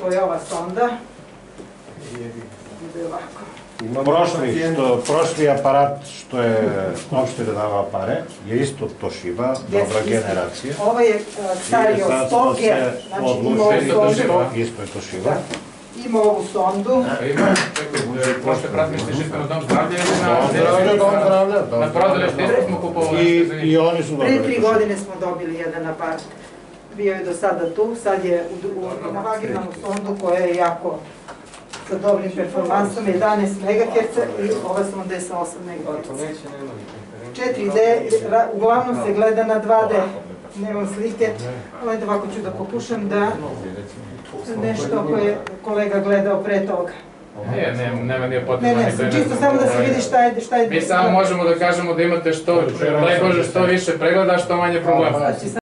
to je ova sonda. Bude ovako. Prošli, što, prošli aparat što je opština dava pare je isto Toshiba, dobra generacija. Ovo je uh, stariji I od sad 100 smo se G, znači ima odlučili ovu da sondu. Toshiba, isto je Toshiba. Da. Ima ovu sondu. A ima, čekaj, e, prošle prat misliš isto na dom zdravlja ili na... Dom zdravlja, dom zdravlja, dom Na prodaju zdravlja. što smo kupovali. I, oni su Pre dobili tri Toshiba. godine smo dobili jedan aparat. Bio je do sada tu, sad je u, u, na vaginalnu sondu koja je jako sa dobrim performansom, 11 MHz i ova sonda je sa 8 MHz. 4D, ra- uglavnom se gleda na 2D, nemam slike, ali da ovako ću da pokušam da nešto koje je kolega gledao pre toga. Ne, ne, nema nije Ne, potrebno. ne, da- čisto samo da se vidi šta je, šta je... Mi samo možemo da kažemo da imate što, daj Bože, što više pregleda, što manje problema. Znači,